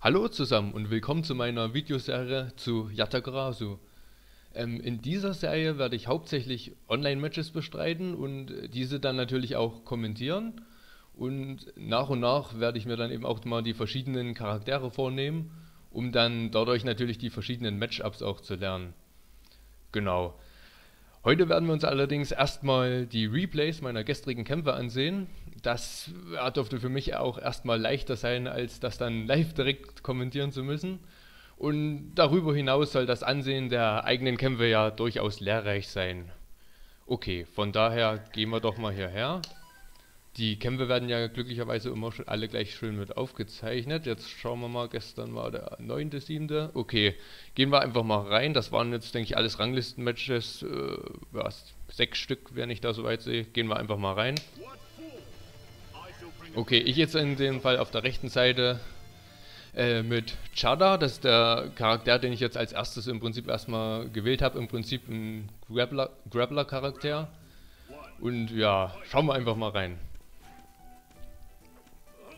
Hallo zusammen und willkommen zu meiner Videoserie zu Yatagarasu. Ähm, in dieser Serie werde ich hauptsächlich Online-Matches bestreiten und diese dann natürlich auch kommentieren. Und nach und nach werde ich mir dann eben auch mal die verschiedenen Charaktere vornehmen, um dann dadurch natürlich die verschiedenen Matchups auch zu lernen. Genau. Heute werden wir uns allerdings erstmal die Replays meiner gestrigen Kämpfe ansehen. Das dürfte für mich auch erstmal leichter sein, als das dann live direkt kommentieren zu müssen. Und darüber hinaus soll das Ansehen der eigenen Kämpfe ja durchaus lehrreich sein. Okay, von daher gehen wir doch mal hierher. Die Kämpfe werden ja glücklicherweise immer schon alle gleich schön mit aufgezeichnet. Jetzt schauen wir mal, gestern war der 9.7. Okay, gehen wir einfach mal rein. Das waren jetzt, denke ich, alles Ranglisten-Matches. Äh, was, sechs Stück, wenn ich da soweit sehe. Gehen wir einfach mal rein. Okay, ich jetzt in dem Fall auf der rechten Seite äh, mit Chada. Das ist der Charakter, den ich jetzt als erstes im Prinzip erstmal gewählt habe. Im Prinzip ein Grappler-Charakter. Und ja, schauen wir einfach mal rein.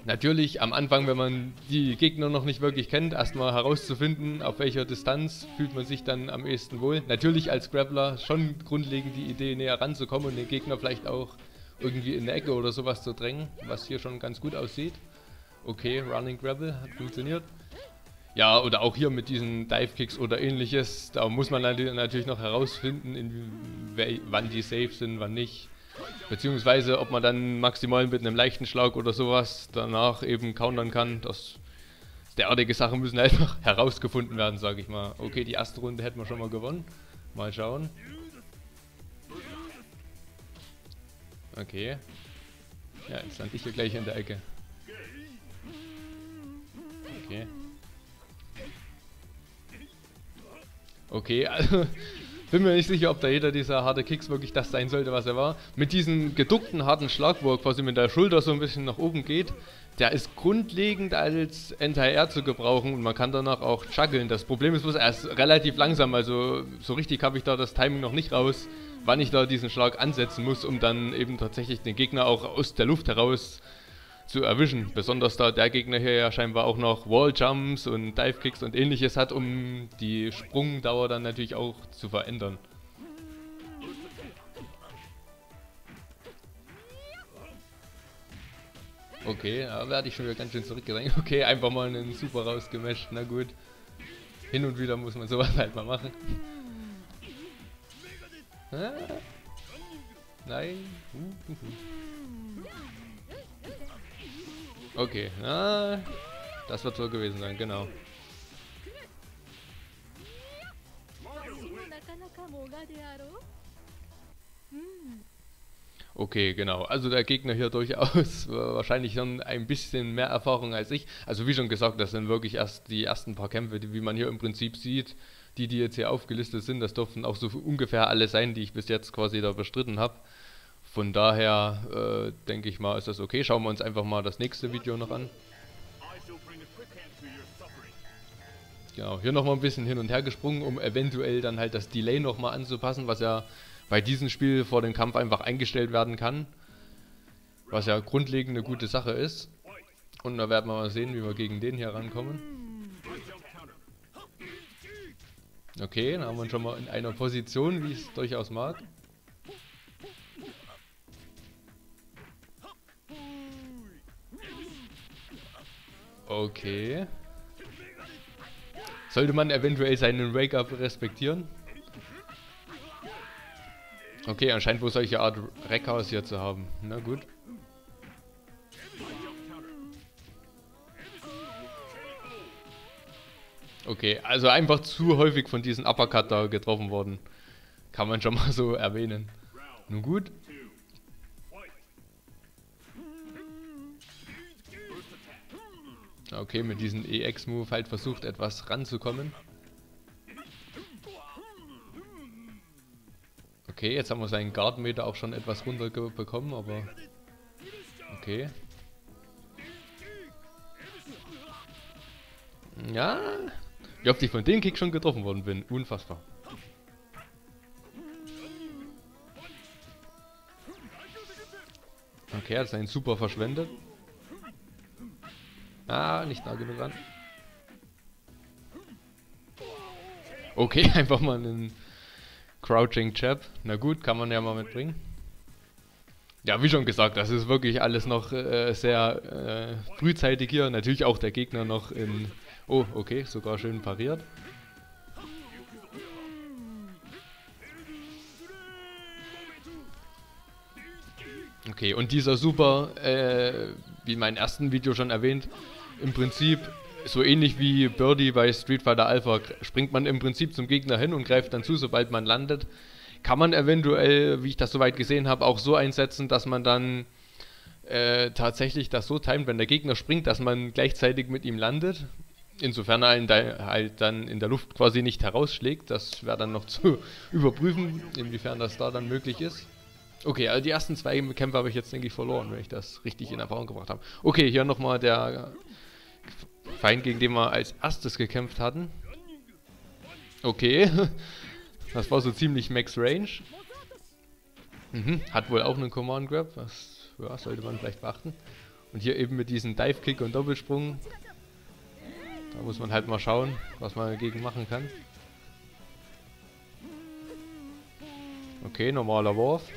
Natürlich am Anfang, wenn man die Gegner noch nicht wirklich kennt, erstmal herauszufinden, auf welcher Distanz fühlt man sich dann am ehesten wohl. Natürlich als Grappler schon grundlegend die Idee näher ranzukommen und den Gegner vielleicht auch irgendwie in eine Ecke oder sowas zu drängen, was hier schon ganz gut aussieht. Okay, Running Grapple hat funktioniert. Ja, oder auch hier mit diesen Dive Kicks oder ähnliches, da muss man natürlich noch herausfinden, wann die safe sind, wann nicht. Beziehungsweise ob man dann maximal mit einem leichten Schlag oder sowas danach eben countern kann. Das derartige Sachen müssen einfach herausgefunden werden, sage ich mal. Okay, die erste Runde hätten wir schon mal gewonnen. Mal schauen. Okay. Ja, jetzt lande ich hier gleich in der Ecke. Okay. Okay, also bin mir nicht sicher, ob da jeder dieser harte Kicks wirklich das sein sollte, was er war. Mit diesem geduckten harten Schlag, wo er quasi mit der Schulter so ein bisschen nach oben geht, der ist grundlegend als NTR zu gebrauchen und man kann danach auch juggeln. Das Problem ist bloß, er ist relativ langsam, also so richtig habe ich da das Timing noch nicht raus, wann ich da diesen Schlag ansetzen muss, um dann eben tatsächlich den Gegner auch aus der Luft heraus zu erwischen. Besonders da der Gegner hier ja scheinbar auch noch Walljumps und Dive Kicks und ähnliches hat, um die Sprungdauer dann natürlich auch zu verändern. Okay, da werde ich schon wieder ganz schön zurückgedrängt. Okay, einfach mal einen Super rausgemischt, na gut. Hin und wieder muss man sowas halt mal machen. Nein. Uh, uh, uh. Okay, ah, das wird so gewesen sein, genau. Okay, genau. Also der Gegner hier durchaus wahrscheinlich schon ein bisschen mehr Erfahrung als ich. Also wie schon gesagt, das sind wirklich erst die ersten paar Kämpfe, die, wie man hier im Prinzip sieht. Die, die jetzt hier aufgelistet sind, das dürfen auch so ungefähr alle sein, die ich bis jetzt quasi da bestritten habe. Von daher äh, denke ich mal, ist das okay. Schauen wir uns einfach mal das nächste Video noch an. Genau, hier nochmal ein bisschen hin und her gesprungen, um eventuell dann halt das Delay nochmal anzupassen, was ja bei diesem Spiel vor dem Kampf einfach eingestellt werden kann. Was ja grundlegend eine gute Sache ist. Und da werden wir mal sehen, wie wir gegen den hier rankommen. Okay, dann haben wir uns schon mal in einer Position, wie ich es durchaus mag. Okay. Sollte man eventuell seinen Wake-Up respektieren? Okay, anscheinend wohl solche Art Reckhaus hier zu haben. Na gut. Okay, also einfach zu häufig von diesen Uppercut da getroffen worden. Kann man schon mal so erwähnen. Nun gut. Okay, mit diesem EX-Move halt versucht etwas ranzukommen. Okay, jetzt haben wir seinen Guardmeter auch schon etwas runterbekommen, aber... Okay. Ja, wie oft ich von dem Kick schon getroffen worden bin. Unfassbar. Okay, er hat seinen Super verschwendet. Ah, nicht nah genug ran. Okay, einfach mal einen Crouching Chap. Na gut, kann man ja mal mitbringen. Ja, wie schon gesagt, das ist wirklich alles noch äh, sehr äh, frühzeitig hier. Natürlich auch der Gegner noch in... Oh, okay, sogar schön pariert. Okay, und dieser super, äh, wie in meinem ersten Video schon erwähnt, im Prinzip so ähnlich wie Birdie bei Street Fighter Alpha, springt man im Prinzip zum Gegner hin und greift dann zu, sobald man landet. Kann man eventuell, wie ich das soweit gesehen habe, auch so einsetzen, dass man dann äh, tatsächlich das so timet, wenn der Gegner springt, dass man gleichzeitig mit ihm landet. Insofern er halt dann in der Luft quasi nicht herausschlägt. Das wäre dann noch zu überprüfen, inwiefern das da dann möglich ist. Okay, also die ersten zwei Kämpfe habe ich jetzt, denke ich, verloren, wenn ich das richtig in Erfahrung gebracht habe. Okay, hier nochmal der Feind, gegen den wir als erstes gekämpft hatten. Okay, das war so ziemlich Max Range. Mhm. Hat wohl auch einen Command Grab, das ja, sollte man vielleicht beachten. Und hier eben mit diesem Dive Kick und Doppelsprung. Da muss man halt mal schauen, was man dagegen machen kann. Okay, normaler Wurf.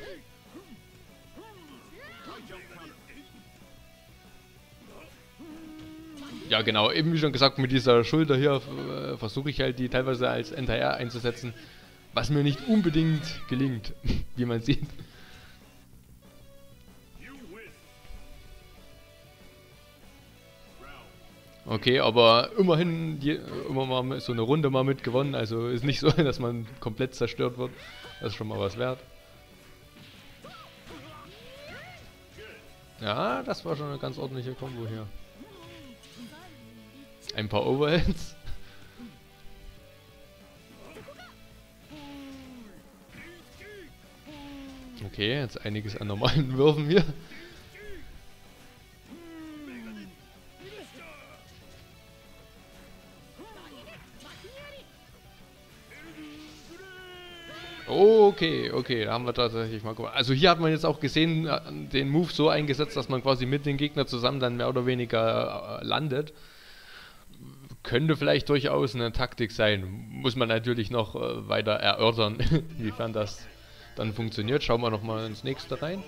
Ja, genau. Eben wie schon gesagt, mit dieser Schulter hier äh, versuche ich halt die teilweise als NTR einzusetzen, was mir nicht unbedingt gelingt, wie man sieht. Okay, aber immerhin die, immer mal so eine Runde mal mitgewonnen, also ist nicht so, dass man komplett zerstört wird. Das ist schon mal was wert. Ja, das war schon eine ganz ordentliche Kombo hier. Ein paar Overheads. Okay, jetzt einiges an normalen Würfen hier. Okay, okay, da haben wir tatsächlich mal gemacht. Also hier hat man jetzt auch gesehen, äh, den Move so eingesetzt, dass man quasi mit dem Gegner zusammen dann mehr oder weniger äh, landet könnte vielleicht durchaus eine Taktik sein. Muss man natürlich noch äh, weiter erörtern, inwiefern das dann funktioniert. Schauen wir nochmal ins nächste rein.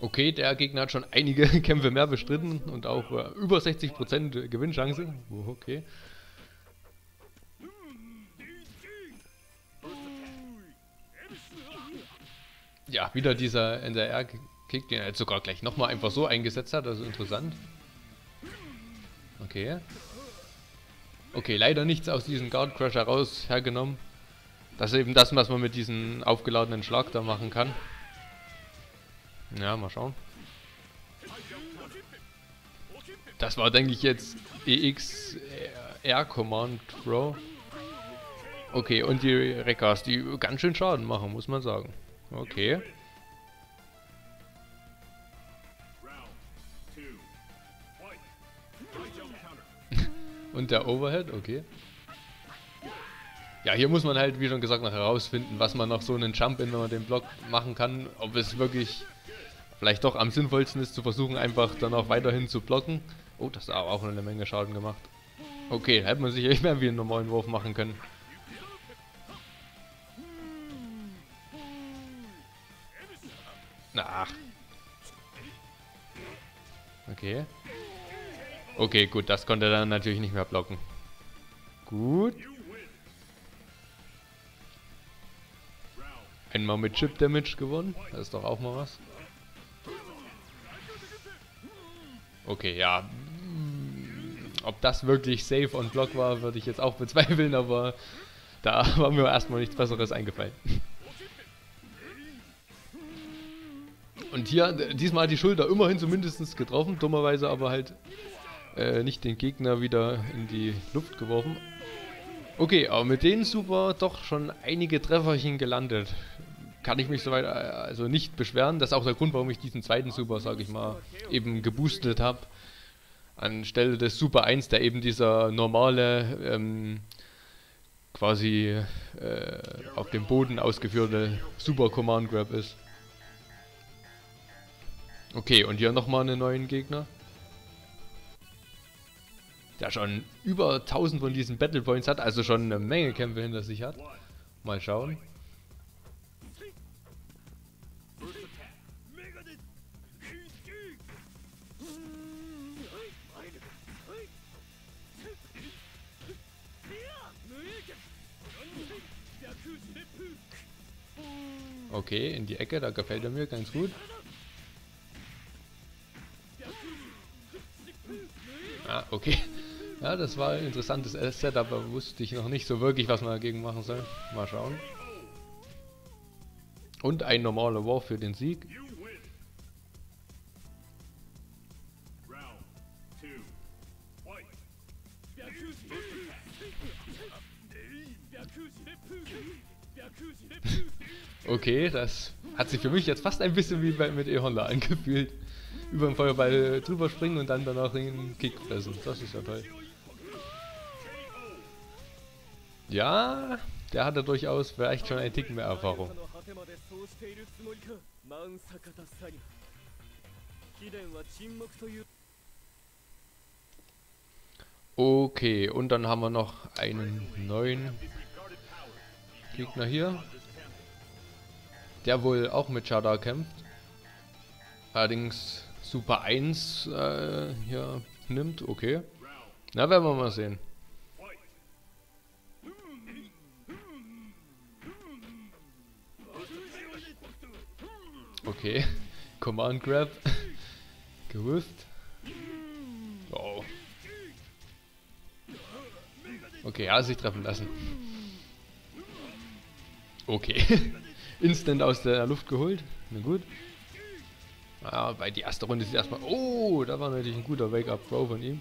Okay, der Gegner hat schon einige Kämpfe mehr bestritten und auch äh, über 60% Gewinnchance. Okay. Ja, wieder dieser NDR-Kick, den er jetzt sogar gleich nochmal einfach so eingesetzt hat, also interessant. Okay. Okay, leider nichts aus diesem Guard Crush heraus hergenommen. Das ist eben das, was man mit diesem aufgeladenen Schlag da machen kann. Ja, mal schauen. Das war, denke ich, jetzt EX Air Command Pro. Okay, und die Rekas, die ganz schön Schaden machen, muss man sagen. Okay. Und der Overhead, okay. Ja, hier muss man halt, wie schon gesagt, noch herausfinden, was man noch so einen Jump in, wenn man den Block machen kann. Ob es wirklich vielleicht doch am sinnvollsten ist, zu versuchen, einfach dann auch weiterhin zu blocken. Oh, das hat auch eine Menge Schaden gemacht. Okay, hätte man sicherlich mehr wie einen normalen Wurf machen können. Ach. Okay. Okay, gut, das konnte er dann natürlich nicht mehr blocken. Gut. Einmal mit Chip Damage gewonnen. Das ist doch auch mal was. Okay, ja. Ob das wirklich safe on block war, würde ich jetzt auch bezweifeln, aber da war mir erstmal nichts Besseres eingefallen. Und hier, diesmal hat die Schulter immerhin zumindest getroffen, dummerweise aber halt äh, nicht den Gegner wieder in die Luft geworfen. Okay, aber mit denen super doch schon einige Trefferchen gelandet. Kann ich mich soweit äh, also nicht beschweren. Das ist auch der Grund, warum ich diesen zweiten Super, sag ich mal, eben geboostet habe. Anstelle des Super 1, der eben dieser normale, ähm, quasi äh, auf dem Boden ausgeführte Super Command Grab ist. Okay, und hier nochmal einen neuen Gegner. Der schon über 1000 von diesen Battle Points hat, also schon eine Menge Kämpfe hinter sich hat. Mal schauen. Okay, in die Ecke, da gefällt er mir ganz gut. Okay. Ja, das war ein interessantes Asset, aber wusste ich noch nicht so wirklich, was man dagegen machen soll. Mal schauen. Und ein normaler War für den Sieg. Okay, das hat sich für mich jetzt fast ein bisschen wie bei, mit E-Honda angefühlt. Über den Feuerball drüber springen und dann danach den Kick fressen. Das ist ja toll. Ja, der hatte durchaus vielleicht schon ein Ticken mehr Erfahrung. Okay, und dann haben wir noch einen neuen Gegner hier. Der wohl auch mit Shada kämpft. Allerdings Super 1 äh, hier nimmt. Okay. Na, werden wir mal sehen. Okay. Command Grab. Gewürft. Oh. Okay, hat sich treffen lassen. Okay. Instant aus der Luft geholt. Na gut. Ja, weil die erste Runde ist erstmal... Oh, da war natürlich ein guter Wake-Up-Throw von ihm.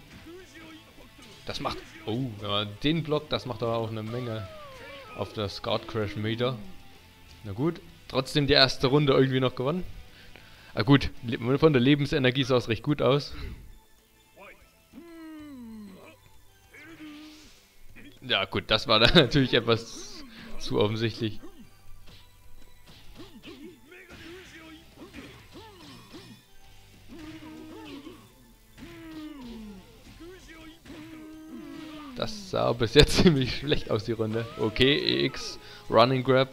Das macht... Oh, man den Block, das macht aber auch eine Menge auf das Guard Crash Meter. Na gut. Trotzdem die erste Runde irgendwie noch gewonnen. Ah gut, von der Lebensenergie sah es recht gut aus. Ja gut, das war dann natürlich etwas zu offensichtlich. Sah bis jetzt ziemlich schlecht aus, die Runde. Okay, EX, Running Grab.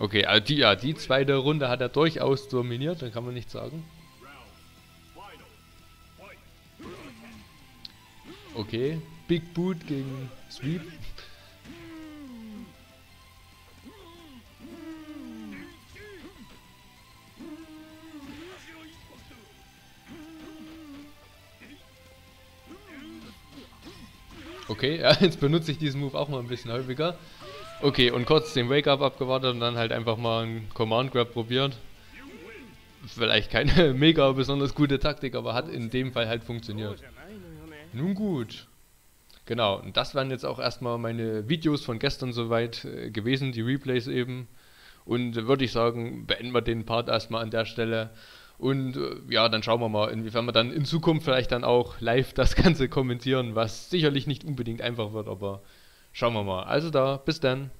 Okay, also die, ja, die zweite Runde hat er durchaus dominiert, dann kann man nicht sagen. Okay, Big Boot gegen Sweep. Okay, ja, jetzt benutze ich diesen Move auch mal ein bisschen häufiger. Okay, und kurz den Wake-Up abgewartet und dann halt einfach mal einen Command-Grab probiert. Vielleicht keine mega besonders gute Taktik, aber hat in dem Fall halt funktioniert. Nun gut. Genau, und das waren jetzt auch erstmal meine Videos von gestern soweit äh, gewesen, die Replays eben. Und würde ich sagen, beenden wir den Part erstmal an der Stelle. Und äh, ja, dann schauen wir mal, inwiefern wir dann in Zukunft vielleicht dann auch live das Ganze kommentieren, was sicherlich nicht unbedingt einfach wird, aber schauen wir mal. Also da, bis dann.